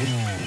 Yeah.